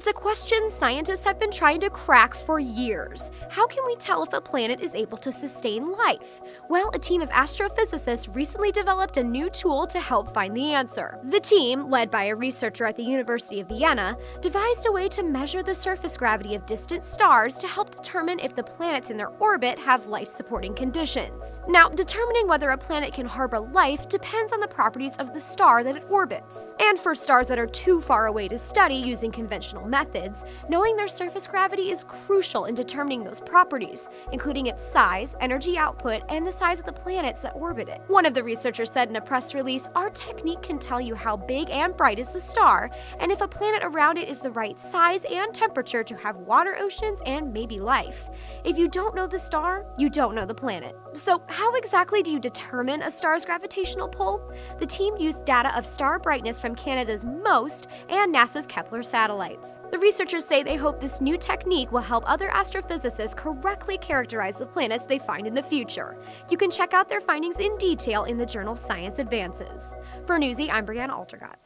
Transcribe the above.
It's a question scientists have been trying to crack for years. How can we tell if a planet is able to sustain life? Well, a team of astrophysicists recently developed a new tool to help find the answer. The team, led by a researcher at the University of Vienna, devised a way to measure the surface gravity of distant stars to help determine if the planets in their orbit have life supporting conditions. Now, determining whether a planet can harbor life depends on the properties of the star that it orbits. And for stars that are too far away to study using conventional methods, knowing their surface gravity is crucial in determining those properties, including its size, energy output, and the size of the planets that orbit it. One of the researchers said in a press release Our technique can tell you how big and bright is the star, and if a planet around it is the right size and temperature to have water oceans and maybe life. If you don't know the star, you don't know the planet. So, how exactly do you determine a star's gravitational pull? The team used data of star brightness from Canada's MOST and NASA's Kepler satellites. The researchers say they hope this new technique will help other astrophysicists correctly characterize the planets they find in the future. You can check out their findings in detail in the journal Science Advances. For Newsy, I'm Briana Altergott.